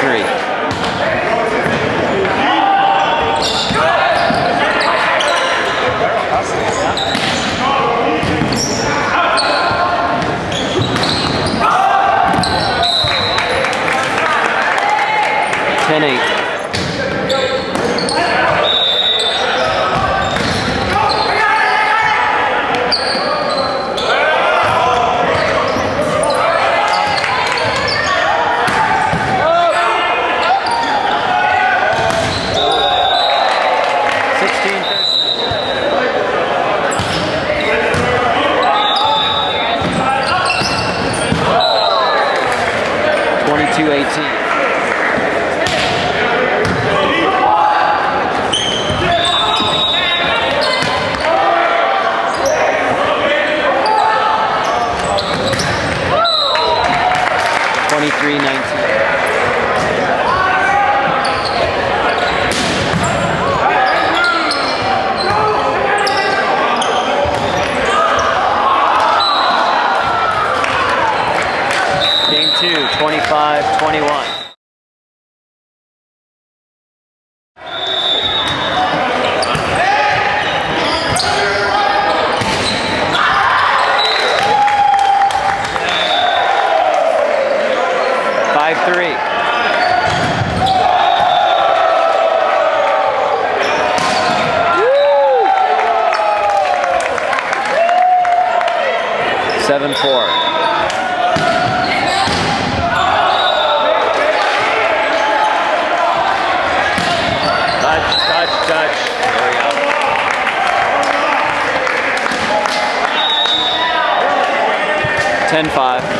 three. 10-5.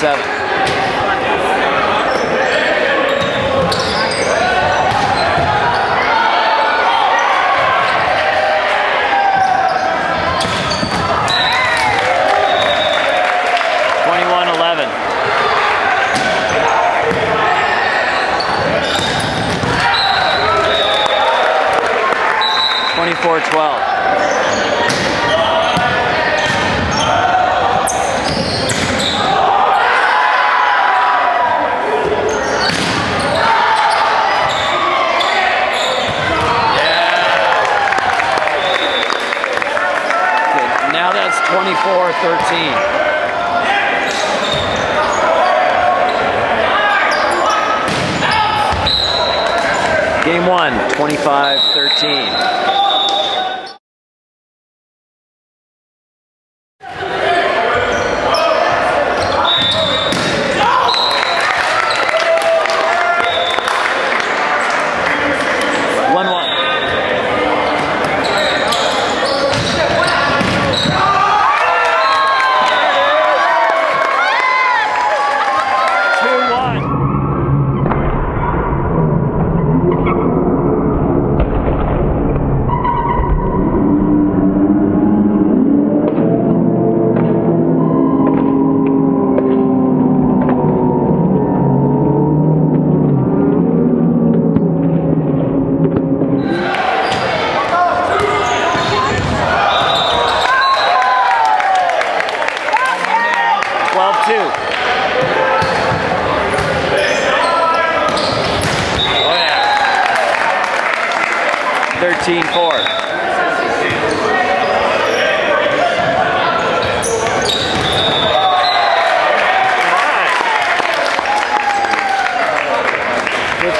7. 24-13. Game one, 25-13.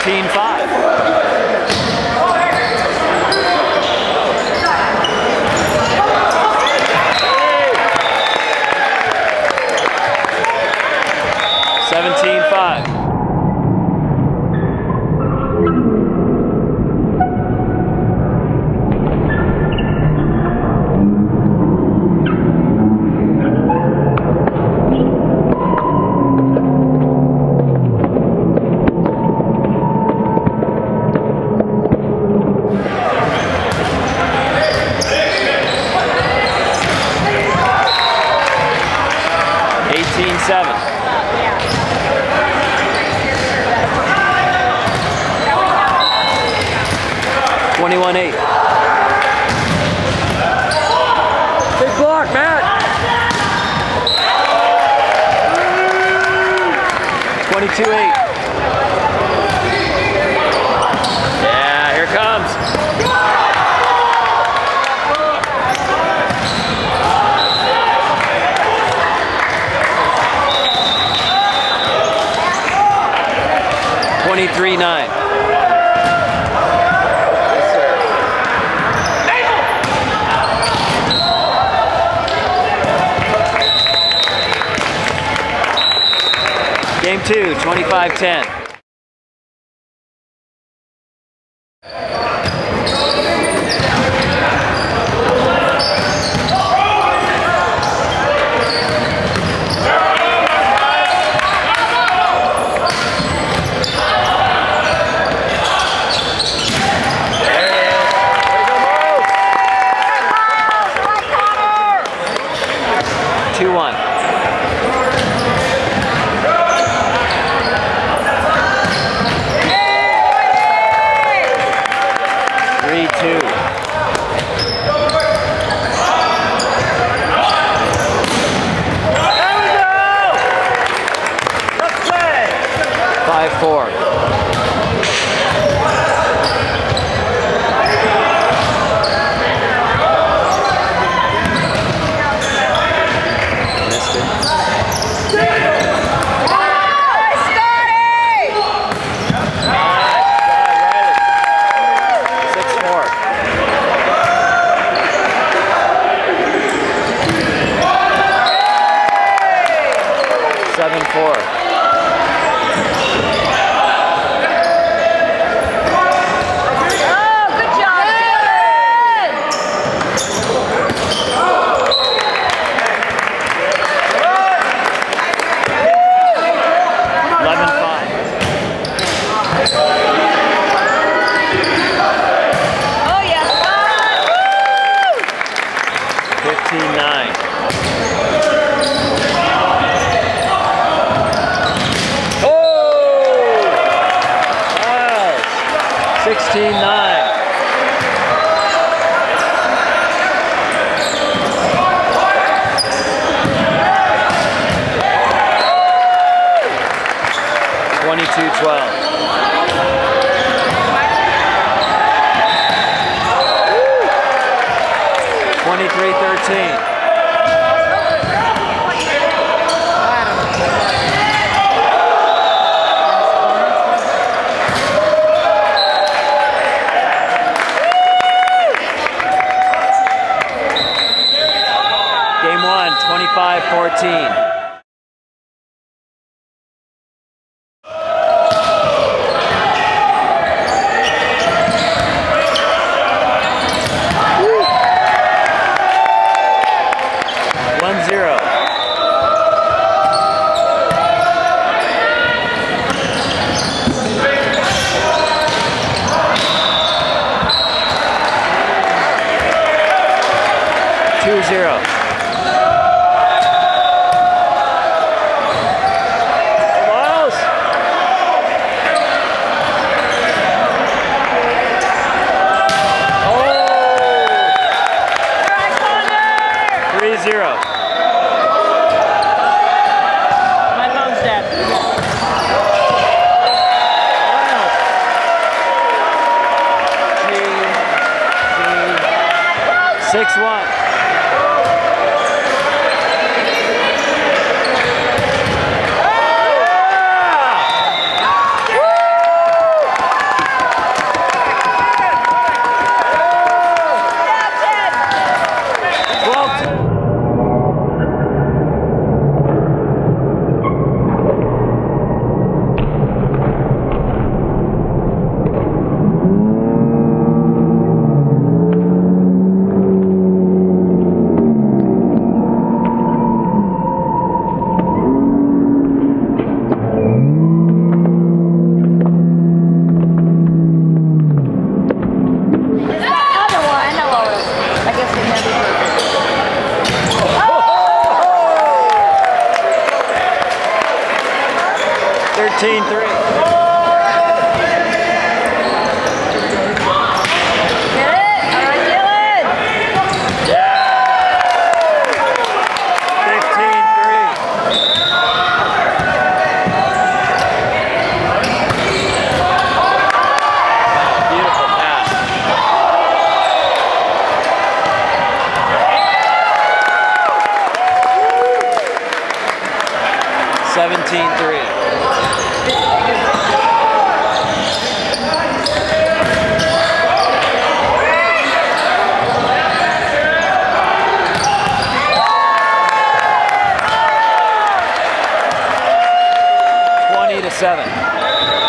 14-5. block, man. two, 25-10. 69. zero. My phone's dead. Six one. 17-3. to 7.